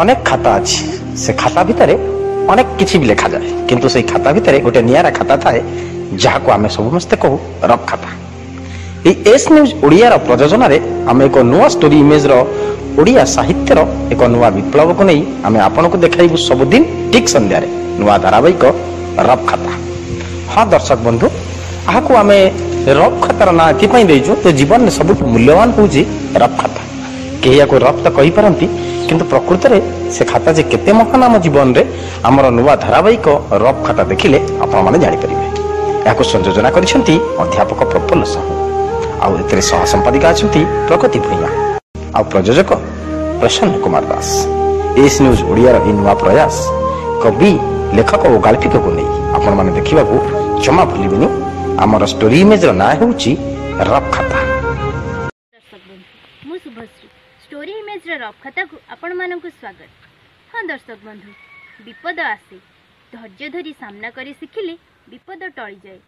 ଅନେକ ଖାତା ଅଛି ସେ ଖାତା ଭିତରେ ଅନେକ କିଛି ବି ଲେଖାଯାଏ କିନ୍ତୁ ସେଇ ଖାତା ଭିତରେ ଗୋଟେ ନିଆରା ଖାତା ଥାଏ ଯାହାକୁ ଆମେ ସମସ୍ତେ କହୁ ରଫ୍ ଖାତା এই এস নিউজ ওড়িয়ার প্রযোজনার আমি এক নূয়া স্টোরি ইমেজর ওড়িয়া সাহিত্যর এক নূয়া বিপ্লবকে নেই আমি আপনার দেখাইবু সবুদিন ঠিক সন্ধ্যায় নূয়া ধারাবাহিক রফ খাতা হ্যাঁ দর্শক বন্ধু আহকু আমি রফ খাতার না এথিপাই ଦେଇଛୁ যে জীবনে ସବୁଠୁ ମୂଲ୍ୟବାନ ହେଉଛି ରଫ୍ ଖାତା କେହି ୟାକୁ ରଫ୍ ତ କହିପାରନ୍ତି କିନ୍ତୁ ପ୍ରକୃତରେ ସେ ଖାତା ଯେ କେତେ ମହାନ ଆମ ଜୀବନରେ ଆମର ନୂଆ ଧାରାବାହିକ ରଫ୍ ଖାତା ଦେଖିଲେ ଆପଣମାନେ ଜାଣିପାରିବେ ଏହାକୁ ସଂଯୋଜନା କରିଛନ୍ତି ଅଧ୍ୟାପକ ପ୍ରଫୁଲ୍ଲ ସାହୁ ଆଉ ଏଥିରେ ସହ ସମ୍ପାଦିକା ଅଛନ୍ତି ପ୍ରଗତି ଭୂୟାଁ ଆଉ ପ୍ରଯୋଜକ ପ୍ରସନ୍ନ କୁମାର ଦାସ ଏସ୍ ନ୍ୟୁଜ୍ ଓଡ଼ିଆର ଏହି ନୂଆ ପ୍ରୟାସ। କବି ଲେଖକ ଓ ଗାଳ୍ପିକକୁ ନେଇ ଆପଣମାନେ ଦେଖିବାକୁ ଜମା ଭୁଲିବେନି। ଆମର ଷ୍ଟୋରି ଇମେଜର ନାଁ ହେଉଛି ରଫ୍ ଖାତା। ରଫ୍ ଖାତାକୁ ଆପଣମାନଙ୍କୁ ସ୍ୱାଗତ। ହଁ ଦର୍ଶକ ବନ୍ଧୁ ବିପଦ ଆସେ। ଧୈର୍ଯ୍ୟ ଧରି ସାମ୍ନା କରି ଶିଖିଲେ ବିପଦ ଟଳିଯାଏ।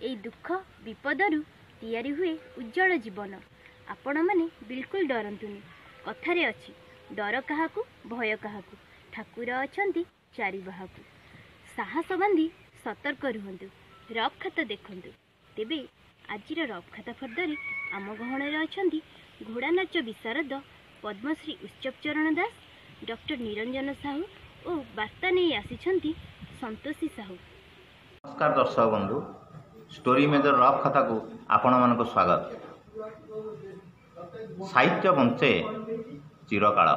ଏଇ ଦୁଃଖ ବିପଦରୁ ତିଆରି ହୁଏ ଉଜ୍ଜଳ ଜୀବନ। ଆପଣମାନେ ବିଲକୁଲ ଡରନ୍ତୁନି। କଥାରେ ଅଛି ଡର କାହାକୁ ଭୟ କାହାକୁ। ଠାକୁର ଅଛନ୍ତି ଚାରିବାହାକୁ। ସାହସ ବାନ୍ଧି ସତର୍କ ରୁହନ୍ତୁ ରଫ୍ ଖାତା ଦେଖନ୍ତୁ। ତେବେ ଆଜିର ରଫ୍ ଖାତା ଫର୍ଦ୍ଦରେ ଆମ ଗହଣରେ ଅଛନ୍ତି ଘୋଡ଼ାନାଚ ବିଶାରଦ ପଦ୍ମଶ୍ରୀ ଉତ୍ସବ ଚରଣ ଦାସ ଡକ୍ଟର ନିରଞ୍ଜନ ସାହୁ ଓ ବାର୍ତ୍ତା ନେଇ ଆସିଛନ୍ତି ସନ୍ତୋଷୀ ସାହୁ ନମସ୍କାର ଦର୍ଶକ ବନ୍ଧୁ ଷ୍ଟୋରି ମେଜର ରଫ୍ ଖାତାକୁ ଆପଣମାନଙ୍କୁ ସ୍ୱାଗତ ସାହିତ୍ୟ ବଞ୍ଚେ ଚିରକାଳ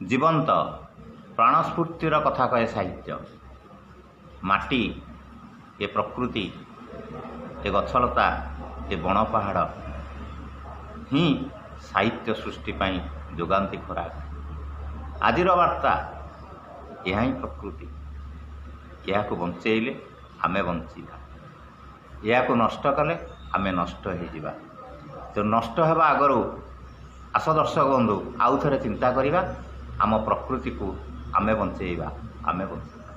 ଜୀବନ୍ତ ପ୍ରାଣସ୍ଫୂର୍ତ୍ତିର କଥା କହେ ସାହିତ୍ୟ ମାଟି ଏ ପ୍ରକୃତି ଏ ଗଛଲତା ଏ ବଣ ପାହାଡ଼ ହିଁ ସାହିତ୍ୟ ସୃଷ୍ଟି ପାଇଁ ଯୋଗାନ୍ତି ଖୋରାକ। ଆଜିର ବାର୍ତ୍ତା ଏହା ହିଁ ପ୍ରକୃତି। ଏହାକୁ ବଞ୍ଚେଇଲେ ଆମେ ବଞ୍ଚିବା। ଏହାକୁ ନଷ୍ଟ କଲେ ଆମେ ନଷ୍ଟ ହୋଇଯିବା। ତେଣୁ ନଷ୍ଟ ହେବା ଆଗରୁ ଆସ ଦର୍ଶକ ବନ୍ଧୁ ଆଉ ଥରେ ଚିନ୍ତା କରିବା ଆମ ପ୍ରକୃତିକୁ ଆମେ ବଞ୍ଚେଇବା ଆମେ ବଞ୍ଚେଇବା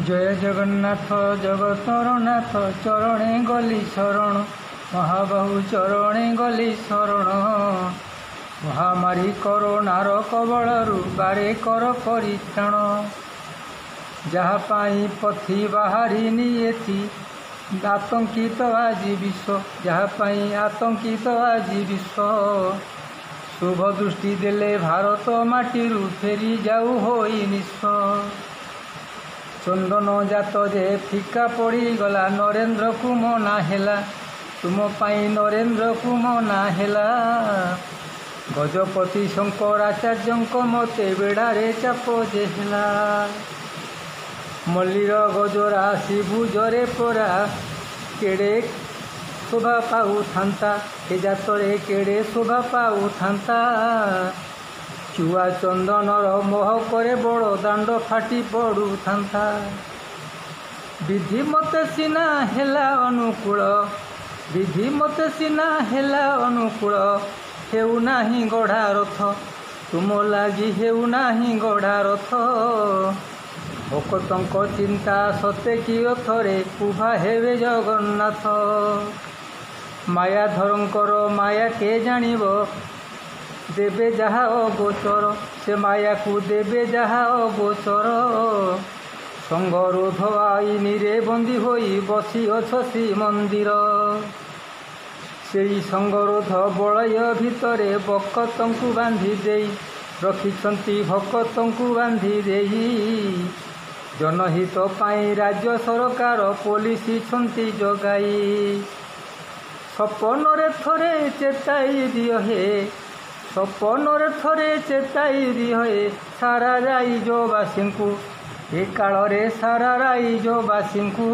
ଜୟ ଜଗନ୍ନାଥ ଜଗତର ନାଥ ଚରଣେ ଗଲି ଶରଣ। ମହାବାହୁ ଚରଣେ ଗଲି ଶରଣ। ମହାମାରୀ କରୋନାର କବଳରୁ ବାରେ କର ପରିତ୍ରାଣ। ଯାହା ପାଇଁ ପଥି ବାହାରିନି ଏଥି ଆତଙ୍କିତ ଆଜି ବିଶ୍ୱ। ଯାହା ପାଇଁ ଆତଙ୍କିତ ଆଜି ବିଶ୍ୱ। ଶୁଭ ଦୃଷ୍ଟି ଦେଲେ ଭାରତ ମାଟିରୁ ଫେରି ଯାଉ ହୋଇ ନିଃସ୍ୱ ଚନ୍ଦନ ଜାତ ଯେ ଫିକା ପଡ଼ିଗଲା ନରେନ୍ଦ୍ରକୁ ମନା ହେଲା। ତୁମ ପାଇଁ ନରେନ୍ଦ୍ରକୁ ମନା ହେଲା ଗଜପତି ଶଙ୍କରାଚାର୍ଯ୍ୟଙ୍କ ମତେ ବେଡ଼ାରେ ଚାପ ଯେ ହେଲା ମଲ୍ଲୀର ଗଜରା ଶିଭୁଜରେ ପରା କେଡ଼େ ଶୋଭା ପାଉଥାନ୍ତା ଏ ଜାତରେ କେଡ଼େ ଶୋଭା ପାଉଥାନ୍ତା ଚୁଆ ଚନ୍ଦନର ମହକରେ ବଡ଼ ଦାଣ୍ଡ ଫାଟି ପଡ଼ୁଥାନ୍ତା ବିଧି ମତେ ସିନା ହେଲା ଅନୁକୂଳ ବିଧି ମତେ ସିନା ହେଲା ଅନୁକୂଳ ହେଉନାହିଁ ଗଢ଼ା ରଥ। ତୁମ ଲାଗି ହେଉନାହିଁ ଗଢ଼ା ରଥ। ଭକତଙ୍କ ଚିନ୍ତା ସତେ କି ଅଥରେ କୁହା ହେବେ ଜଗନ୍ନାଥ। ମାୟାଧରଙ୍କର ମାୟା କେ ଜାଣିବ? ଦେବେ ଯାହା ଅଗୋଚର ସେ ମାୟାକୁ ଦେବେ ଯାହା ଅଗୋଚର। ସଙ୍ଗରୋଧ ଆଇନିରେ ବନ୍ଦୀ ହୋଇ ବସିଅଛ ଶ୍ରୀମନ୍ଦିର। ସେଇ ସଙ୍ଗରୋଧ ବଳୟ ଭିତରେ ବକତଙ୍କୁ ବାନ୍ଧି ଦେଇ ରଖିଛନ୍ତି ଭକତଙ୍କୁ ବାନ୍ଧି ଦେଇ। ଜନହିତ ପାଇଁ ରାଜ୍ୟ ସରକାର ପୋଲିସ ଜଗାଇ ସପନରେ ଥରେ ଚେତାଇ ଦିଅ ହେ ସପନରେ ଥରେ ଚେତାଇ ଦିଅ ହେ ସାରା ରାଇଜବାସୀଙ୍କୁ ଏ କାଳରେ ସାରା ରାଇଜବାସୀଙ୍କୁ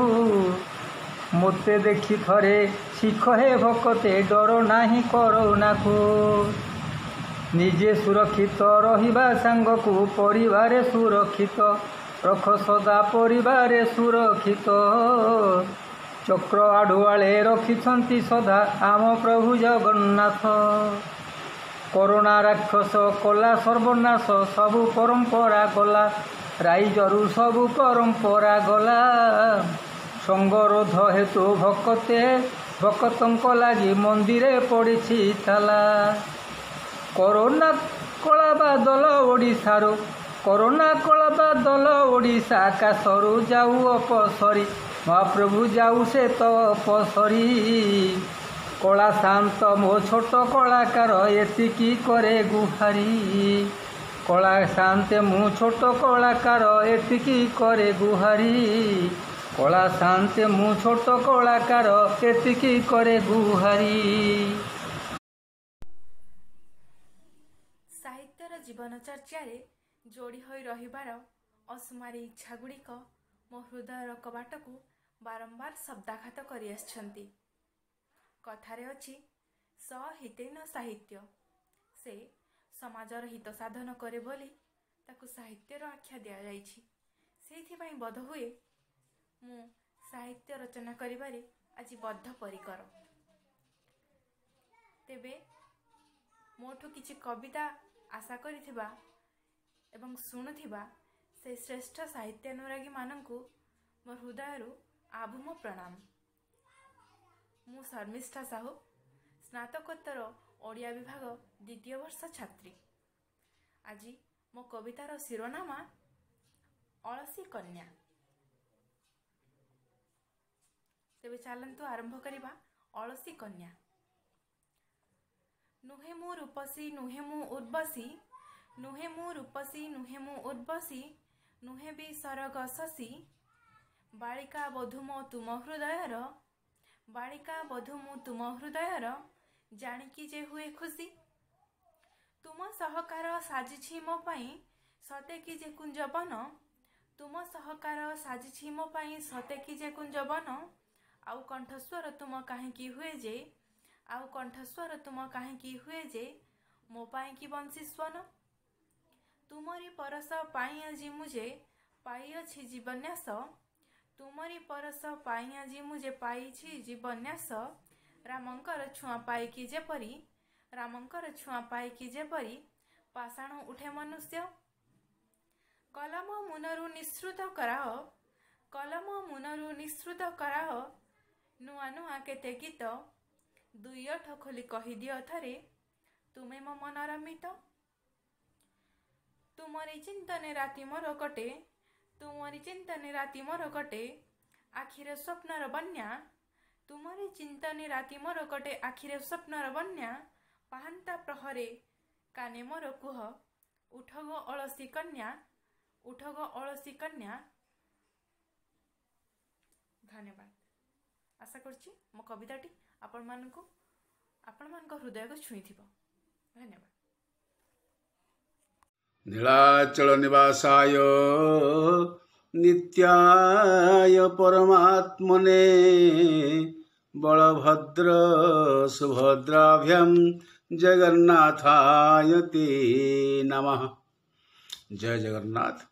ମୋତେ ଦେଖି ଥରେ ଶିଖ ହେ ଭକତେ ଡର ନାହିଁ କରୋନାକୁ। ନିଜେ ସୁରକ୍ଷିତ ରହିବା ସାଙ୍ଗକୁ ପରିବାରେ ସୁରକ୍ଷିତ ରଖ ସଦା ପରିବାରେ ସୁରକ୍ଷିତ। ଚକ୍ର ଆଡ଼ୁଆଳେ ରଖିଛନ୍ତି ସଦା ଆମ ପ୍ରଭୁ ଜଗନ୍ନାଥ। କରୋନା ରାକ୍ଷସ କଲା ସର୍ବନାଶ ସବୁ ପରମ୍ପରା ଗଲା ରାଇଜରୁ ସବୁ ପରମ୍ପରା ଗଲା ସଙ୍ଗରୋଧ ହେତୁ ଭକତେ ଭକତଙ୍କ ଲାଗି ମନ୍ଦିରେ ପଡ଼ିଛି ତାଲା କରୋନା କଳା ବାଦଲ ଓଡ଼ିଶାରୁ କରୋନା କଳା ବାଦଲ ଓଡ଼ିଶା ଆକାଶରୁ ଯାଉ ଅପସରି ମହାପ୍ରଭୁ ଯାଉ ସେ ତ ଅପସରି। କଳା ଶାନ୍ତ ମୋ ଛୋଟ କଳାକାର ଏତିକି କରେ ଗୁହାରି। କଳା ଶାନ୍ତେ ମୁଁ ଛୋଟ କଳାକାର ଏତିକି କରେ ଗୁହାରି। କଳା ଶାନ୍ତେ ମୁଁ ଛୋଟ କଳାକାର ଏତିକି କରେ ଗୁହାରି। ସାହିତ୍ୟର ଜୀବନ ଚର୍ଚ୍ଚାରେ ଯୋଡ଼ି ହୋଇ ରହିବାର ଅସୁମାରୀ ଇଚ୍ଛାଗୁଡ଼ିକ ମୋ ହୃଦୟର କବାଟକୁ ବାରମ୍ବାର ଶବ୍ଦାଘାତ କରିଆସିଛନ୍ତି କଥାରେ ଅଛି ସ ହିତେନ ସାହିତ୍ୟ। ସେ ସମାଜର ହିତ ସାଧନ କରେ ବୋଲି ତାକୁ ସାହିତ୍ୟର ଆଖ୍ୟା ଦିଆଯାଇଛି। ସେଇଥିପାଇଁ ବୋଧହୁଏ ମୁଁ ସାହିତ୍ୟ ରଚନା କରିବାରେ ଆଜି ବଦ୍ଧପରିକର। ତେବେ ମୋଠୁ କିଛି କବିତା ଆଶା କରିଥିବା ଏବଂ ଶୁଣୁଥିବା ସେ ଶ୍ରେଷ୍ଠ ସାହିତ୍ୟାନୁରାଗୀମାନଙ୍କୁ ମୋ ହୃଦୟରୁ ଆଭୂମ ପ୍ରଣାମ। ମୁଁ ଶର୍ମିଷ୍ଠା ସାହୁ ସ୍ନାତକୋତ୍ତର ଓଡ଼ିଆ ବିଭାଗ ଦ୍ୱିତୀୟ ବର୍ଷ ଛାତ୍ରୀ। ଆଜି ମୋ କବିତାର ଶିରୋନାମା ଅଳସୀ କନ୍ୟା। ତେବେ ଚାଲନ୍ତୁ ଆରମ୍ଭ କରିବା ଅଳସୀ କନ୍ୟା। ନୁହେଁ ମୁଁ ରୂପସୀ ନୁହେଁ ମୁଁ ଉର୍ବଶୀ ନୁହେଁ ମୁଁ ରୂପସୀ ନୁହେଁ ମୁଁ ଉର୍ବଶୀ ନୁହେଁ ବି ସରଗ ଶଶୀ। ବାଳିକା ବଧୁ ମୋ ତୁମ ହୃଦୟର ବାଳିକା ବଧୁ ମୁଁ ତୁମ ହୃଦୟର ଜାଣିକି ଯେ ହୁଏ ଖୁସି। ତୁମ ସହକାର ସାଜିଛି ମୋ ପାଇଁ ସତେ କି ଯେ କୁଞ୍ଜବନ। ତୁମ ସହକାର ସାଜିଛି ମୋ ପାଇଁ ସତେ କି ଯେ କୁଞ୍ଜବନ। ଆଉ କଣ୍ଠସ୍ୱର ତୁମ କାହିଁକି ହୁଏ ଯେ? ଆଉ କଣ୍ଠସ୍ୱର ତୁମ କାହିଁକି ହୁଏ ଯେ? ମୋ ପାଇଁ କି ବଂଶୀ ସ୍ୱନ? ତୁମରି ପରଶ ପାଇଁ ଆଜି ମୁଁ ଯେ ପାଇଅଛି ଜୀବନ୍ୟାସ। ତୁମରି ପରଶ ପାଇଁ ଆଜି ମୁଁ ଯେ ପାଇଛି ଜୀବନ୍ୟାସ। ରାମଙ୍କର ଛୁଆଁ ପାଇକି ଯେପରି ରାମଙ୍କର ଛୁଆଁ ପାଇକି ଯେପରି ପାଷାଣ ଉଠେ ମନୁଷ୍ୟ। କଲମ ମୁନରୁ ନିଃସୃତ କରାଅ କଲମ ମୁନରୁ ନିଃସୃତ କରାଅ ନୂଆ ନୂଆ କେତେ ଗୀତ ଦୁଇ ଓଠ ଖୋଲି କହିଦିଅ ଥରେ ତୁମେ ମୋ ମନର ମିତ। ତୁମରି ଚିନ୍ତନେ ରାତି ମୋର କଟେ ତୁମରି ଚିନ୍ତନେ ରାତି ମୋର କଟେ ଆଖିରେ ସ୍ୱପ୍ନର ବନ୍ୟା ତୁମରି ଚିନ୍ତନେ ରାତି ମୋର କଟେ ଆଖିରେ ସ୍ୱପ୍ନର ବନ୍ୟା ପାହାନ୍ତା ପ୍ରହରେ କାନେ ମୋର କୁହ ଉଠ ଗୋ ଅଳସୀ କନ୍ୟା ଉଠ ଗୋ ଅଳସୀ କନ୍ୟା। ଧନ୍ୟବାଦ। ଆଶା କରୁଛି ମୋ କବିତାଟି ଆପଣମାନଙ୍କୁ ଆପଣମାନଙ୍କ ହୃଦୟକୁ ଛୁଇଁଥିବ। ଧନ୍ୟବାଦ। ନୀଳାଚଳ ନିବାସାୟ ନିତ୍ୟାୟ ପରମାତ୍ମନେ ବଳଭଦ୍ର ସୁଭଦ୍ରାଭ୍ୟାମ୍ ଜଗନ୍ନାଥାୟ ତେ ନମଃ ଜୟ ଜଗନ୍ନାଥ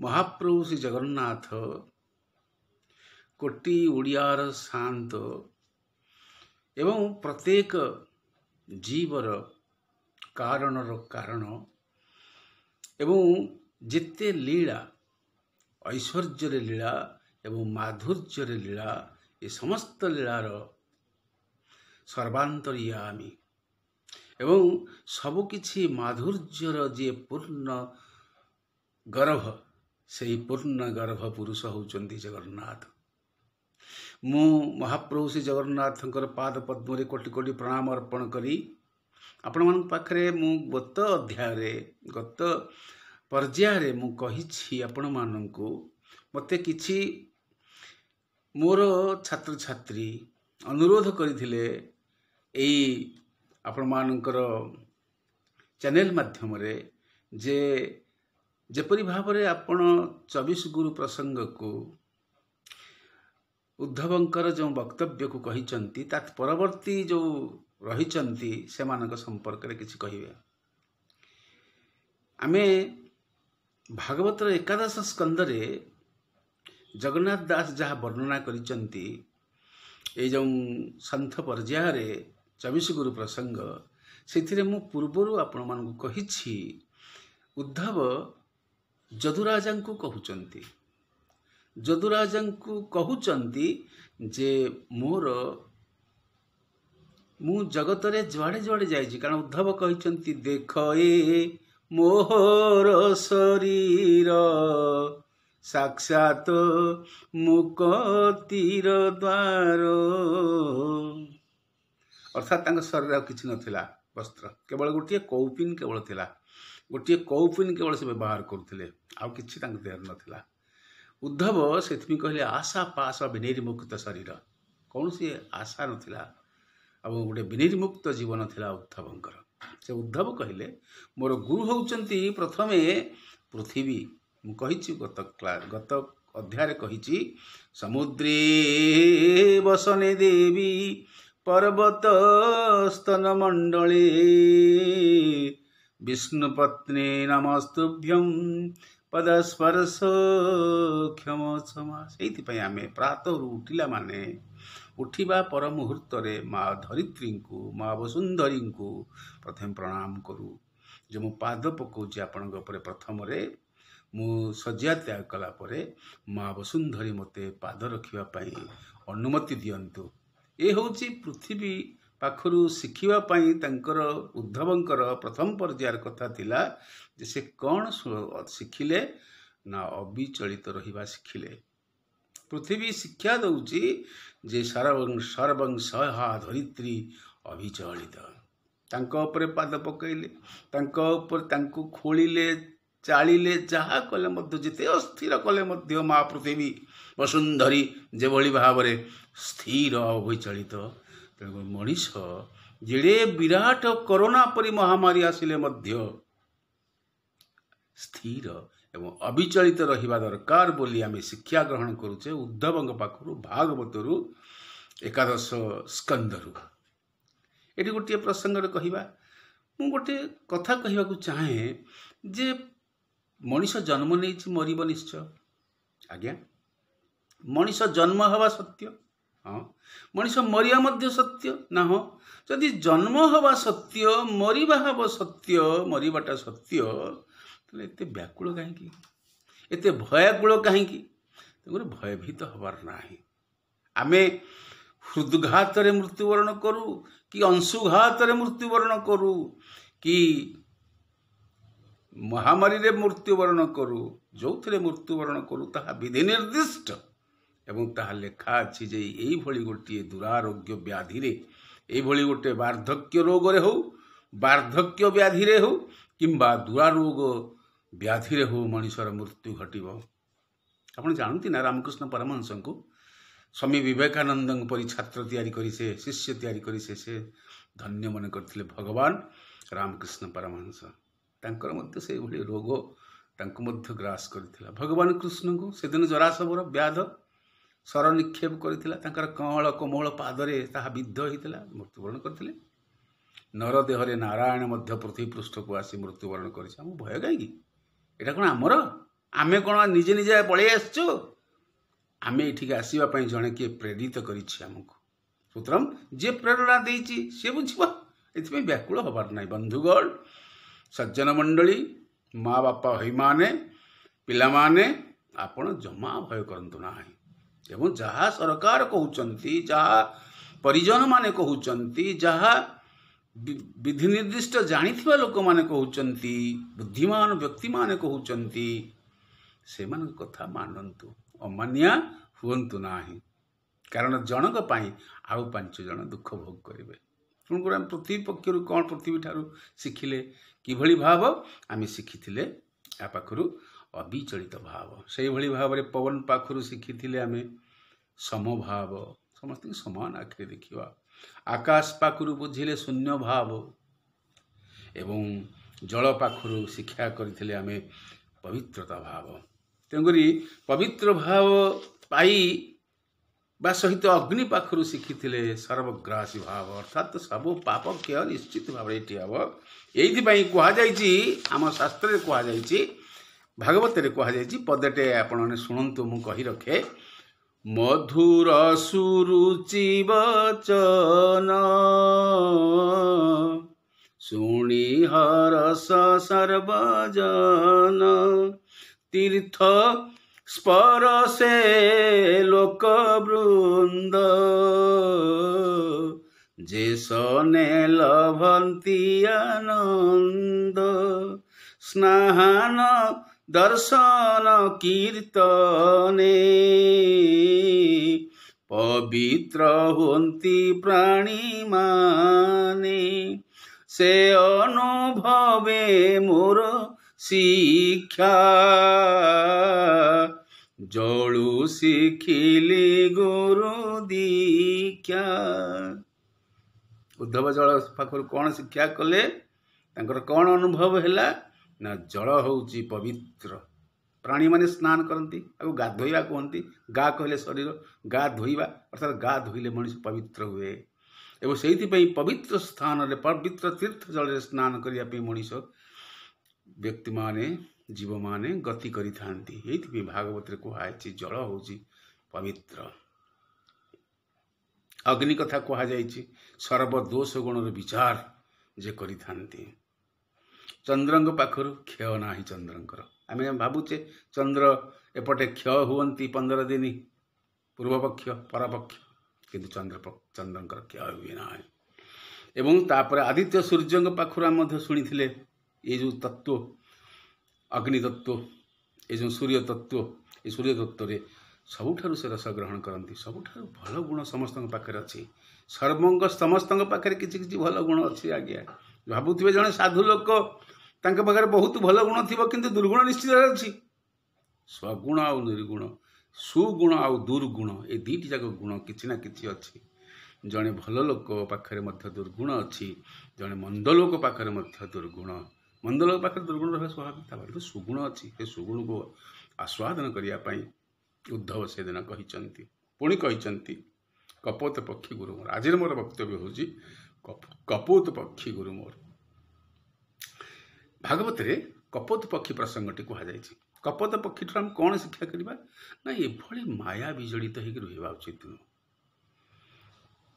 ମହାପ୍ରଭୁ ଶ୍ରୀ ଜଗନ୍ନାଥ କୋଟି ଓଡ଼ିଆର ଶାନ୍ତ ଏବଂ ପ୍ରତ୍ୟେକ ଜୀବର କାରଣର କାରଣ ଏବଂ ଯେତେ ଲୀଳା ଐଶ୍ୱର୍ଯ୍ୟରେ ଲୀଳା ଏବଂ ମାଧୁର୍ଯ୍ୟରେ ଲୀଳା ଏ ସମସ୍ତ ଲୀଳାର ସର୍ବାନ୍ତର୍ୟାମୀ। ଏବଂ ସବୁକିଛି ମାଧୁର୍ଯ୍ୟର ଯିଏ ପୂର୍ଣ୍ଣ ଗର୍ଭ ସେହି ପୂର୍ଣ୍ଣ ଗର୍ଭ ପୁରୁଷ ହେଉଛନ୍ତି ଜଗନ୍ନାଥ। ମୁଁ ମହାପ୍ରଭୁ ଶ୍ରୀ ଜଗନ୍ନାଥଙ୍କର ପାଦ ପଦ୍ମରେ କୋଟି କୋଟି ପ୍ରଣାମ ଅର୍ପଣ କରି ଆପଣମାନଙ୍କ ପାଖରେ ମୁଁ ଗତ ଅଧ୍ୟାୟରେ ଗତ ପର୍ଯ୍ୟାୟରେ ମୁଁ କହିଛି ଆପଣମାନଙ୍କୁ ମୋତେ କିଛି ମୋର ଛାତ୍ରଛାତ୍ରୀ ଅନୁରୋଧ କରିଥିଲେ ଏଇ ଆପଣମାନଙ୍କର ଚ୍ୟାନେଲ ମାଧ୍ୟମରେ ଯେ ଯେପରି ଭାବରେ ଆପଣ ଚବିଶ ଗୁରୁ ପ୍ରସଙ୍ଗକୁ ଉଦ୍ଧବଙ୍କର ଯେଉଁ ବକ୍ତବ୍ୟକୁ କହିଛନ୍ତି ତା ପରବର୍ତ୍ତୀ ଯେଉଁ ରହିଛନ୍ତି ସେମାନଙ୍କ ସମ୍ପର୍କରେ କିଛି କହିବେ। ଆମେ ଭାଗବତର ଏକାଦଶ ସ୍କନ୍ଧରେ ଜଗନ୍ନାଥ ଦାସ ଯାହା ବର୍ଣ୍ଣନା କରିଛନ୍ତି ଏଇ ଯେଉଁ ସନ୍ଥ ପର୍ଯ୍ୟାୟରେ ଚବିଶ ଗୁରୁ ପ୍ରସଙ୍ଗ ସେଥିରେ ମୁଁ ପୂର୍ବରୁ ଆପଣମାନଙ୍କୁ କହିଛି ଉଦ୍ଧବ ଯଦୁରାଜାଙ୍କୁ କହୁଛନ୍ତି। ଯଦୁରାଜାଙ୍କୁ କହୁଛନ୍ତି ଯେ ମୋର ମୁଁ ଜଗତରେ ଯୁଆଡ଼େ ଯୁଆଡ଼େ ଯାଇଛି କାରଣ ଉଦ୍ଧବ କହିଛନ୍ତି ଦେଖ ଏ ମୋହର ଶରୀର ସାକ୍ଷାତ ମୁକତିର ଦ୍ୱାର। ଅର୍ଥାତ୍ ତାଙ୍କ ଶରୀରରେ ଆଉ କିଛି ନଥିଲା ବସ୍ତ୍ର। କେବଳ ଗୋଟିଏ କୌପିନ କେବଳ ଥିଲା। ଗୋଟିଏ କୌପିନ କେବଳ ସେ ବ୍ୟବହାର କରୁଥିଲେ। ଆଉ କିଛି ତାଙ୍କ ଦେହରେ ନଥିଲା। ଉଦ୍ଧବ ସେଥିପାଇଁ କହିଲେ ଆଶା ପାଶ ବିନିର୍ମୁକ୍ତ ଶରୀର। କୌଣସି ଆଶା ନଥିଲା। ଆଉ ଗୋଟେ ବିନିର୍ମୁକ୍ତ ଜୀବନ ଥିଲା ଉଦ୍ଧବଙ୍କର। ସେ ଉଦ୍ଧବ କହିଲେ ମୋର ଗୁରୁ ହେଉଛନ୍ତି ପ୍ରଥମେ ପୃଥିବୀ। ମୁଁ କହିଛି ଗତ ଗତ ଅଧ୍ୟାୟରେ କହିଛି ସମୁଦ୍ରେ ବସନେ ଦେବୀ ପର୍ବତ ସ୍ତନ ମଣ୍ଡଳୀ ବିଷ୍ଣୁ ପତ୍ନୀ ନମସ୍ତୁଭ୍ୟಂ ପଦସ୍ପର୍ଶ କ୍ଷମା। ସେଇଥିପାଇଁ ଆମେ ପ୍ରାତରୁ ଉଠିଲା ମାନେ ଉଠିବା ପର ମୁହୂର୍ତ୍ତରେ ମା ଧରିତ୍ରୀଙ୍କୁ ମା ବସୁନ୍ଧରୀଙ୍କୁ ପ୍ରଥମେ ପ୍ରଣାମ କରୁ। ଯେ ମୁଁ ପାଦ ପକାଉଛି ଆପଣଙ୍କ ଉପରେ ପ୍ରଥମରେ ମୁଁ ଶଯ୍ୟା ତ୍ୟାଗ କଲା ପରେ ମା ବସୁନ୍ଧରୀ ମୋତେ ପାଦ ରଖିବା ପାଇଁ ଅନୁମତି ଦିଅନ୍ତୁ। ଏ ହେଉଛି ପୃଥିବୀ ପାଖରୁ ଶିଖିବା ପାଇଁ ତାଙ୍କର ଉଦ୍ଧବଙ୍କର ପ୍ରଥମ ପର୍ଯ୍ୟାୟର କଥା ଥିଲା ଯେ ସେ କ'ଣ ଶିଖିଲେ ନା ଅବିଚଳିତ ରହିବା ଶିଖିଲେ। ପୃଥିବୀ ଶିକ୍ଷା ଦେଉଛି ଯେ ସର୍ବଂ ସର୍ବଂ ସହା ଧରିତ୍ରୀ ଅବିଚଳିତ ତାଙ୍କ ଉପରେ ପାଦ ପକାଇଲେ ତାଙ୍କ ଉପରେ ତାଙ୍କୁ ଖୋଳିଲେ ଚାଳିଲେ ଯାହା କଲେ ମଧ୍ୟ ଯେତେ ଅସ୍ଥିର କଲେ ମଧ୍ୟ ମା ପୃଥିବୀ ବସୁନ୍ଧରୀ ଯେଭଳି ଭାବରେ ସ୍ଥିର ଅବିଚଳିତ। ତେଣୁ ମଣିଷ ଯେଡ଼େ ବିରାଟ କରୋନା ପରି ମହାମାରୀ ଆସିଲେ ମଧ୍ୟ ସ୍ଥିର ଏବଂ ଅବିଚଳିତ ରହିବା ଦରକାର ବୋଲି ଆମେ ଶିକ୍ଷା ଗ୍ରହଣ କରୁଛେ ଉଦ୍ଧବଙ୍କ ପାଖରୁ ଭାଗବତରୁ ଏକାଦଶ ସ୍କନ୍ଦରୁ। ଏଠି ଗୋଟିଏ ପ୍ରସଙ୍ଗରେ କହିବା ମୁଁ ଗୋଟିଏ କଥା କହିବାକୁ ଚାହେଁ ଯେ ମଣିଷ ଜନ୍ମ ନେଇଛି ମରିବ ନିଶ୍ଚୟ। ଆଜ୍ଞା? ମଣିଷ ଜନ୍ମ ହେବା ସତ୍ୟ? ହଁ। ମଣିଷ ମରିବା ମଧ୍ୟ ସତ୍ୟ? ନା ହଁ? ଯଦି ଜନ୍ମ ହେବା ସତ୍ୟ ମରିବା ହେବ ସତ୍ୟ ମରିବାଟା ସତ୍ୟ ତାହେଲେ ଏତେ ବ୍ୟାକୁଳ କାହିଁକି? ଏତେ ଭୟାକୁଳ କାହିଁକି? ତେଣୁକରି ଭୟଭୀତ ହେବାର ନାହିଁ। ଆମେ ହୃଦଘାତରେ ମୃତ୍ୟୁବରଣ କରୁ କି ଅଂଶୁଘାତରେ ମୃତ୍ୟୁବରଣ କରୁ କି ମହାମାରୀରେ ମୃତ୍ୟୁବରଣ କରୁ ଯେଉଁଥିରେ ମୃତ୍ୟୁବରଣ କରୁ ତାହା ବିଧି ନିର୍ଦ୍ଦିଷ୍ଟ। ଏବଂ ତାହା ଲେଖା ଅଛି ଯେ ଏଇଭଳି ଗୋଟିଏ ଦୁରାରୋଗ୍ୟ ବ୍ୟାଧିରେ ଏଇଭଳି ଗୋଟେ ବାର୍ଦ୍ଧକ୍ୟ ରୋଗରେ ହେଉ ବାର୍ଦ୍ଧକ୍ୟ ବ୍ୟାଧିରେ ହେଉ କିମ୍ବା ଦୁରାରୋଗ ବ୍ୟାଧିରେ ହେଉ ମଣିଷର ମୃତ୍ୟୁ ଘଟିବ। ଆପଣ ଜାଣନ୍ତି ନା ରାମକୃଷ୍ଣ ପରମହଂସଙ୍କୁ? ସ୍ୱାମୀ ବିବେକାନନ୍ଦଙ୍କ ପରି ଛାତ୍ର ତିଆରି କରି ସେ ଶିଷ୍ୟ ତିଆରି କରି ସେ ସେ ଧନ୍ୟ ମନେ କରିଥିଲେ ଭଗବାନ ରାମକୃଷ୍ଣ ପରମହଂସ। ତାଙ୍କର ମଧ୍ୟ ସେଇଭଳି ରୋଗ ତାଙ୍କୁ ମଧ୍ୟ ଗ୍ରାସ କରିଥିଲା। ଭଗବାନ କୃଷ୍ଣଙ୍କୁ ସେଦିନ ଜରାସବର ବ୍ୟାଧ ସର ନିକ୍ଷେପ କରିଥିଲା। ତାଙ୍କର କଅଁଳ କୋମଳ ପାଦରେ ତାହା ବିଦ୍ଧ ହୋଇଥିଲା ମୃତ୍ୟୁବରଣ କରିଥିଲେ। ନର ଦେହରେ ନାରାୟଣ ମଧ୍ୟ ପୃଥିବୀ ପୃଷ୍ଠକୁ ଆସି ମୃତ୍ୟୁବରଣ କରିছে ଆମକୁ ଭୟ କାହିଁକି? ଏଇଟା କ'ଣ ଆମର? ଆମେ କ'ଣ ନିଜେ ନିଜେ ପଳେଇ ଆସିଛୁ? ଆମେ ଏଠିକି ଆସିବା ପାଇଁ ଜଣେ କିଏ ପ୍ରେରିତ କରିଛି ଆମକୁ। ସୁତରାଂ ଯିଏ ପ୍ରେରଣା ଦେଇଛି ସିଏ ବୁଝିବ। ଏଥିପାଇଁ ବ୍ୟାକୁଳ ହେବାର ନାହିଁ ବନ୍ଧୁଗଣ। ସଜ୍ଜନ ମଣ୍ଡଳୀ ମା ବାପା ଭାଇମାନେ ପିଲାମାନେ ଆପଣ ଜମା ଭୟ କରନ୍ତୁ ନାହିଁ। ଏବଂ ଯାହା ସରକାର କହୁଛନ୍ତି ଯାହା ପରିଜନମାନେ କହୁଛନ୍ତି ଯାହା ବି- ବିଧି ନିର୍ଦ୍ଦିଷ୍ଟ ଜାଣିଥିବା ଲୋକମାନେ କହୁଛନ୍ତି ବୁଦ୍ଧିମାନ ବ୍ୟକ୍ତିମାନେ କହୁଛନ୍ତି ସେମାନଙ୍କ କଥା ମାନନ୍ତୁ ଅମାନିଆ ହୁଅନ୍ତୁ ନାହିଁ। କାରଣ ଜଣଙ୍କ ପାଇଁ ଆଉ ପାଞ୍ଚ ଜଣ ଦୁଃଖ ଭୋଗ କରିବେ। ତେଣୁକରି ଆମେ ପୃଥିବୀ ପକ୍ଷରୁ କ'ଣ ପୃଥିବୀ ଠାରୁ ଶିଖିଲେ? କିଭଳି ଭାବ? ଆମେ ଶିଖିଥିଲେ ୟା ପାଖରୁ ଅବିଚଳିତ ଭାବ। ସେଇଭଳି ଭାବରେ ପବନ ପାଖରୁ ଶିଖିଥିଲେ ଆମେ ସମଭାବ। ସମସ୍ତଙ୍କୁ ସମାନ ଆଖିରେ ଦେଖିବା। ଆକାଶ ପାଖରୁ ବୁଝିଲେ ଶୂନ୍ୟ ଭାବ ଏବଂ ଜଳ ପାଖରୁ ଶିକ୍ଷା କରିଥିଲେ ଆମେ ପବିତ୍ରତା ଭାବ ତେଣୁକରି ପବିତ୍ର ଭାବ ପାଇ ବା ସହିତ ଅଗ୍ନି ପାଖରୁ ଶିଖିଥିଲେ ସର୍ବଗ୍ରାସୀ ଭାବ। ଅର୍ଥାତ୍ ସବୁ ପାପ କ୍ଷୟ ନିଶ୍ଚିତ ଭାବରେ ଏଠି ହେବ। ଏଇଥିପାଇଁ କୁହାଯାଇଛି ଆମ ଶାସ୍ତ୍ରରେ କୁହାଯାଇଛି ଭାଗବତରେ କୁହାଯାଇଛି ପଦଟେ ଆପଣମାନେ ଶୁଣନ୍ତୁ ମୁଁ କହି ରଖେ। মধুর সুরুচি বচন শুনি হরস সর্বজন তীর্থ স্পরশে লোকবৃন্দ। যে সনে লভন্তি আনন্দ। স্নাহান ସ୍ନାହାନ ଦର୍ଶନ କୀର୍ତ୍ତନେ ପବିତ୍ର ହୁଅନ୍ତି ପ୍ରାଣୀମାନେ ସେ ଅନୁଭବେ ମୋର ଶିକ୍ଷା ଜଳୁ ଶିଖିଲି ଗୁରୁ ଦୀକ୍ଷା ଉଦ୍ଧବ ଜଳ ପାଖରୁ କ'ଣ ଶିକ୍ଷା କଲେ ତାଙ୍କର କ'ଣ ଅନୁଭବ ହେଲା ନା ଜଳ ହେଉଛି ପବିତ୍ର। ପ୍ରାଣୀମାନେ ସ୍ନାନ କରନ୍ତି ଆଉ ଗାଧୋଇବା କୁହନ୍ତି। ଗା କହିଲେ ଶରୀର ଗା ଧୋଇବା ଅର୍ଥାତ୍ ଗା ଧୋଇଲେ ମଣିଷ ପବିତ୍ର ହୁଏ। ଏବଂ ସେଇଥିପାଇଁ ପବିତ୍ର ସ୍ଥାନରେ ପବିତ୍ର ତୀର୍ଥ ଜଳରେ ସ୍ନାନ କରିବା ପାଇଁ ମଣିଷ ବ୍ୟକ୍ତିମାନେ ଜୀବମାନେ ଗତି କରିଥାନ୍ତି। ଏଇଥିପାଇଁ ଭାଗବତରେ କୁହାଯାଇଛି ଜଳ ହେଉଛି ପବିତ୍ର। ଅଗ୍ନି କଥା କୁହାଯାଇଛି ସର୍ବଦୋଷ ଗୁଣର ବିଚାର ଯେ କରିଥାନ୍ତି। ଚନ୍ଦ୍ରଙ୍କ ପାଖରୁ କ୍ଷୟ ନାହିଁ ଚନ୍ଦ୍ରଙ୍କର। ଆମେ ଭାବୁଛେ ଚନ୍ଦ୍ର ଏପଟେ କ୍ଷୟ ହୁଅନ୍ତି ପନ୍ଦର ଦିନ ପୂର୍ବପକ୍ଷ ପରପକ୍ଷ କିନ୍ତୁ ଚନ୍ଦ୍ର ଚନ୍ଦ୍ରଙ୍କର କ୍ଷୟ ହୁଏ ନାହିଁ। ଏବଂ ତାପରେ ଆଦିତ୍ୟ ସୂର୍ଯ୍ୟଙ୍କ ପାଖରୁ ଆମେ ମଧ୍ୟ ଶୁଣିଥିଲେ ଏ ଯେଉଁ ତତ୍ତ୍ୱ ଅଗ୍ନି ତତ୍ତ୍ୱ ଏ ଯେଉଁ ସୂର୍ଯ୍ୟ ତତ୍ତ୍ୱ ଏ ସୂର୍ଯ୍ୟ ତତ୍ତ୍ୱରେ ସବୁଠାରୁ ସେ ରସ ଗ୍ରହଣ କରନ୍ତି ସବୁଠାରୁ ଭଲ ଗୁଣ ସମସ୍ତଙ୍କ ପାଖରେ ଅଛି। ସର୍ବଙ୍କ ସମସ୍ତଙ୍କ ପାଖରେ କିଛି କିଛି ଭଲ ଗୁଣ ଅଛି ଆଜ୍ଞା। ଭାବୁଥିବେ ଜଣେ ସାଧୁ ଲୋକ ତାଙ୍କ ପାଖରେ ବହୁତ ଭଲ ଗୁଣ ଥିବ କିନ୍ତୁ ଦୁର୍ଗୁଣ ନିଶ୍ଚିତ ଅଛି। ସ୍ୱଗୁଣ ଆଉ ନିର୍ଗୁଣ ସୁଗୁଣ ଆଉ ଦୁର୍ଗୁଣ ଏ ଦୁଇଟି ଯାକ ଗୁଣ କିଛି ନା କିଛି ଅଛି। ଜଣେ ଭଲ ଲୋକ ପାଖରେ ମଧ୍ୟ ଦୁର୍ଗୁଣ ଅଛି ଜଣେ ମନ୍ଦ ଲୋକ ପାଖରେ ମଧ୍ୟ ଦୁର୍ଗୁଣ। ମନ୍ଦ ଲୋକ ପାଖରେ ଦୁର୍ଗୁଣ ରହିବା ସ୍ୱାଭାବିକ ତା ପାଖରେ ସୁଗୁଣ ଅଛି। ସେ ସୁଗୁଣକୁ ଆସ୍ୱାଦନ କରିବା ପାଇଁ ଉଦ୍ଧବ ସେଦିନ କହିଛନ୍ତି ପୁଣି କହିଛନ୍ତି କପୋତ ପକ୍ଷୀ ଗୁରୁ ଆଜିର ମୋର ବକ୍ତବ୍ୟ ହେଉଛି କପୋତ ପକ୍ଷୀ ଗୁରୁ ମୋର। ଭାଗବତରେ କପୋତ ପକ୍ଷୀ ପ୍ରସଙ୍ଗଟି କୁହାଯାଇଛି। କପୋତ ପକ୍ଷୀଠାରୁ ଆମେ କ'ଣ ଶିକ୍ଷା କରିବା? ନା ଏଭଳି ମାୟା ବିଜଡ଼ିତ ହେଇକି ରହିବା ଉଚିତ ନୁହଁ।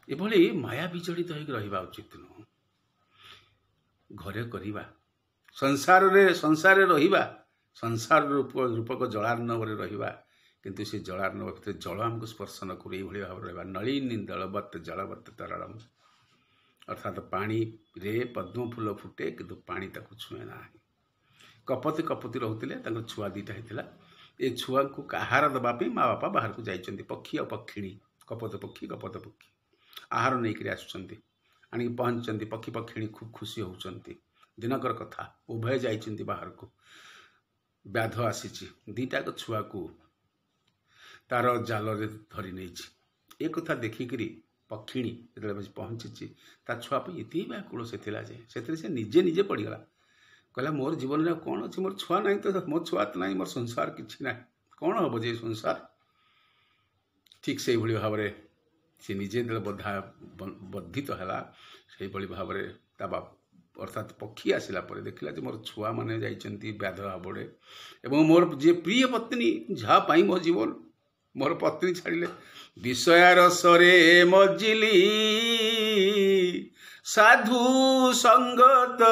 ଏଭଳି ମାୟା ବିଜଡ଼ିତ ହେଇକି ରହିବା ଉଚିତ ନୁହଁ। ଘରେ କରିବା। ସଂସାରରେ ସଂସାରରେ ରହିବା। ସଂସାର ରୂପ ରୂପକ ଜଳାର୍ଣ୍ଣବରେ ରହିବା। କିନ୍ତୁ ସେ ଜଳାର୍ଣ୍ଣବ ଭିତରେ ଜଳ ଆମକୁ ସ୍ପର୍ଶ ନ କରୁ ଏଇଭଳି ଭାବରେ ରହିବା। ନଳିନୀ ଦଳବତ୍ ଜଳବତ୍ ତରଳମ୍ ଅର୍ଥାତ୍ ପାଣିରେ ପଦ୍ମ ଫୁଲ ଫୁଟେ କିନ୍ତୁ ପାଣି ତାକୁ ଛୁଏଁ ନାହିଁ। କପତି କପତି ରହୁଥିଲେ ତାଙ୍କର ଛୁଆ ଦୁଇଟା ହେଇଥିଲା। ଏ ଛୁଆଙ୍କୁ ଆହାର ଦେବା ପାଇଁ ମା ବାପା ବାହାରକୁ ଯାଇଛନ୍ତି ପକ୍ଷୀ ଆଉ ପକ୍ଷିଣୀ କପତ ପକ୍ଷୀ କପତ ପକ୍ଷୀ। ଆହାର ନେଇକରି ଆସୁଛନ୍ତି ଆଣିକି ପହଞ୍ଚିଛନ୍ତି ପକ୍ଷୀ ପକ୍ଷିଣୀ ଖୁବ୍ ଖୁସି ହେଉଛନ୍ତି। ଦିନକର କଥା ଉଭୟ ଯାଇଛନ୍ତି ବାହାରକୁ। ବ୍ୟାଧ ଆସିଛି ଦୁଇଟାକ ଛୁଆକୁ ତାର ଜାଲରେ ଧରି ନେଇଛି। ଏ କଥା ଦେଖିକିରି ପକ୍ଷିଣୀ ଯେତେବେଳେ ପହଞ୍ଚିଛି ତା ଛୁଆ ପାଇଁ ଏତେ ବ୍ୟାକୁଳ ସେ ଥିଲା ଯେ ସେଥିରେ ସେ ନିଜେ ନିଜେ ପଡ଼ିଗଲା। କହିଲା ମୋର ଜୀବନରେ ଆଉ କ'ଣ ଅଛି? ମୋର ଛୁଆ ନାହିଁ ତ ମୋ ଛୁଆ ତ ନାହିଁ ମୋର ସଂସାର କିଛି ନାହିଁ। କ'ଣ ହେବ ଯେ ସଂସାର? ଠିକ୍ ସେଇଭଳି ଭାବରେ ସେ ନିଜେ ଯେତେବେଳେ ବଧା ବର୍ଦ୍ଧିତ ହେଲା ସେଇଭଳି ଭାବରେ ତା ବାପ ଅର୍ଥାତ୍ ପକ୍ଷୀ ଆସିଲା ପରେ ଦେଖିଲା ଯେ ମୋର ଛୁଆମାନେ ଯାଇଛନ୍ତି ବ୍ୟାଧ ଭାବରେ ଏବଂ ମୋର ଯିଏ ପ୍ରିୟ ପତ୍ନୀ ଯାହା ପାଇଁ ମୋ ଜୀବନ ମୋର ପତ୍ନୀ ଛାଡ଼ିଲେ। ବିଷୟା ରସରେ ମଜିଲି ସାଧୁ ସଙ୍ଗତ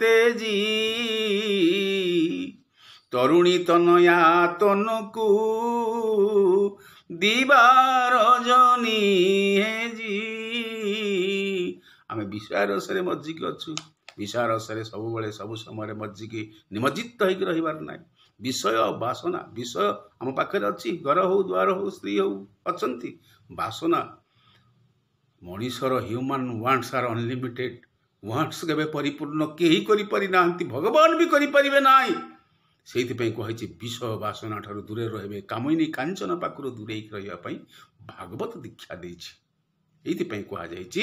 ତେଜି ତରୁଣୀ ତନୟା ତନକୁ ଦିବାର ଜନି ହେଜି। ଆମେ ବିଷୟ ରସରେ ମଜିକି ଅଛୁ। ବିଷୟ ରସରେ ସବୁବେଳେ ସବୁ ସମୟରେ ମଜିକି ନିମଜ୍ଜିତ ହେଇକି ରହିବାର ନାହିଁ। ବିଷୟ ବାସନା। ବିଷୟ ଆମ ପାଖରେ ଅଛି। ଘର ହଉ ଦ୍ୱାର ହଉ ସ୍ତ୍ରୀ ହଉ ଅଛନ୍ତି। ବାସନା। ମଣିଷର human wants are unlimited wants କେବେ ପରିପୂର୍ଣ୍ଣ କେହି କରିପାରି ନାହାନ୍ତି ଭଗବାନ ବି କରିପାରିବେ ନାହିଁ। ସେଇଥିପାଇଁ କୁହାଯାଇଛି ବିଷ ବାସନା ଠାରୁ ଦୂରରେ ରହିବେ। କାମିନୀ କାଞ୍ଚନ ପାଖରୁ ଦୂରେଇକି ରହିବା ପାଇଁ ଭାଗବତ ଦୀକ୍ଷା ଦେଇଛି। ଏଇଥିପାଇଁ କୁହାଯାଇଛି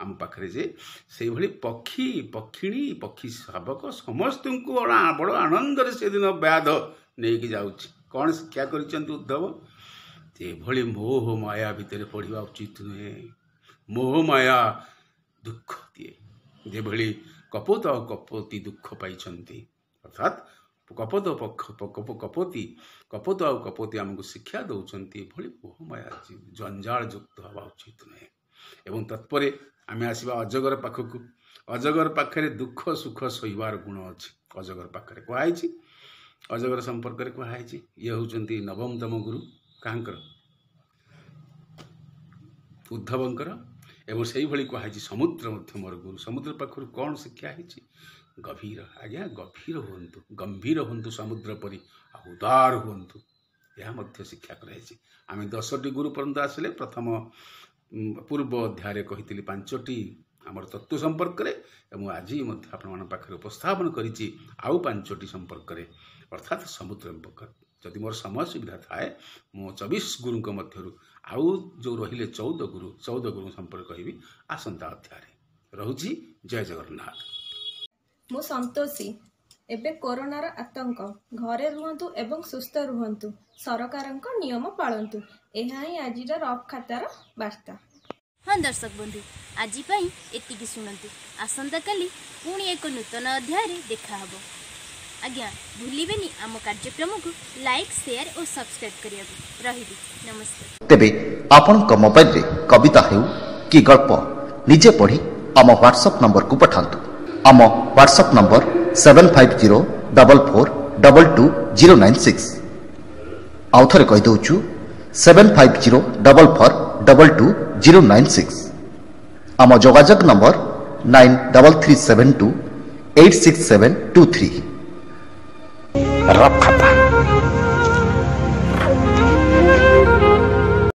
ଆମ ପାଖରେ ଯେ ସେଇଭଳି ପକ୍ଷୀ ପକ୍ଷିଣୀ ପକ୍ଷୀ ଶାବକ ସମସ୍ତଙ୍କୁ ବଡ଼ ଆନନ୍ଦରେ ସେଦିନ ବ୍ୟାଧ ନେଇକି ଯାଉଛି। କ'ଣ ଶିକ୍ଷା କରିଛନ୍ତି ଉଦ୍ଧବ? ଏଭଳି ମୋହ ମାୟା ଭିତରେ ପଢ଼ିବା ଉଚିତ ନୁହେଁ। ମୋହ ମାୟା ଦୁଃଖ ଦିଏ। ଯେଭଳି କପୋତ ଆଉ କପୋତି ଦୁଃଖ ପାଇଛନ୍ତି। ଅର୍ଥାତ୍ କପୋତ କପୋତି କପୋତ ଆଉ କପୋତି ଆମକୁ ଶିକ୍ଷା ଦେଉଛନ୍ତି ଏଭଳି ମୋହମାୟା ଜଞ୍ଜାଳ ଯୁକ୍ତ ହେବା ଉଚିତ ନୁହେଁ। ଏବଂ ତତ୍ପରେ ଆମେ ଆସିବା ଅଜଗର ପାଖକୁ। ଅଜଗର ପାଖରେ ଦୁଃଖ ସୁଖ ସହିବାର ଗୁଣ ଅଛି। ଅଜଗର ପାଖରେ କୁହାହେଇଛି ଅଜଗର ସମ୍ପର୍କରେ କୁହାହେଇଛି ଇଏ ହେଉଛନ୍ତି ନବମତମ ଗୁରୁ କାହାଙ୍କର? ଉଦ୍ଧବଙ୍କର। ଏବଂ ସେଇଭଳି କୁହାଯାଇଛି ସମୁଦ୍ର ମଧ୍ୟ ମୋର ଗୁରୁ। ସମୁଦ୍ର ପାଖରୁ କ'ଣ ଶିକ୍ଷା ହେଇଛି? ଗଭୀର। ଆଜ୍ଞା ଗଭୀର ହୁଅନ୍ତୁ। ଗମ୍ଭୀର ହୁଅନ୍ତୁ ସମୁଦ୍ର ପରି। ଆଉ ଉଦାର ହୁଅନ୍ତୁ। ଏହା ମଧ୍ୟ ଶିକ୍ଷା କରାଯାଇଛି। ଆମେ ଦଶଟି ଗୁରୁ ପର୍ଯ୍ୟନ୍ତ ଆସିଲେ ପ୍ରଥମ ପୂର୍ବ ଅଧ୍ୟାୟରେ କହିଥିଲି ପାଞ୍ଚଟି ଆମର ତତ୍ତ୍ୱ ସମ୍ପର୍କରେ ଏବଂ ଆଜି ମଧ୍ୟ ଆପଣମାନଙ୍କ ପାଖରେ ଉପସ୍ଥାପନ କରିଛି ଆଉ ପାଞ୍ଚଟି ସମ୍ପର୍କରେ। ଅର୍ଥାତ୍ ସମୁଦ୍ର ଯଦି ମୋର ସମୟ ସୁବିଧା ଥାଏ ମୁଁ ଚବିଶ ଗୁରୁଙ୍କ ମଧ୍ୟରୁ ଆଉ ଯେଉଁ ରହିଲେ ଚଉଦ ଗୁରୁ ଚଉଦ ଗୁରୁଙ୍କ ସମ୍ପର୍କ କହିବି ଆସନ୍ତା ଅଧ୍ୟାୟରେ। ରହୁଛି ଜୟ ଜଗନ୍ନାଥ। ମୁଁ ସନ୍ତୋଷୀ। ଏବେ କରୋନାର ଆତଙ୍କ। ଘରେ ରୁହନ୍ତୁ ଏବଂ ସୁସ୍ଥ ରୁହନ୍ତୁ। ସରକାରଙ୍କ ନିୟମ ପାଳନ୍ତୁ। ଏହା ହିଁ ଆଜିର ରଫ୍ ଖାତାର ବାର୍ତ୍ତା। ହଁ ଦର୍ଶକ ବନ୍ଧୁ ଆଜି ପାଇଁ ଏତିକି ଶୁଣନ୍ତୁ। ଆସନ୍ତାକାଲି ପୁଣି ଏକ ନୂତନ ଅଧ୍ୟାୟରେ ଦେଖାହବ ଆଜ୍ଞା ଭୁଲିବେନି ଆମ କାର୍ଯ୍ୟକ୍ରମକୁ ଲାଇକ୍ ସେୟାର ଓ ସବସ୍କ୍ରାଇବ୍ କରିବାକୁ। ରହିବି ନମସ୍କାର। ତେବେ ଆପଣଙ୍କ ମୋବାଇଲରେ କବିତା ହେଉ କି ଗଳ୍ପ ନିଜେ ପଢ଼ି ଆମ ହ୍ୱାଟ୍ସଆପ୍ ନମ୍ବରକୁ ପଠାନ୍ତୁ। ଆମ WhatsApp number seven five zero double four double two zero nine six ଆଉ ଥରେ କହିଦେଉଛୁ seven five zero double four double two zero nine six ଆମ ଯୋଗାଯୋଗ number nine double three seven two eight six seven two three rock ଖାତା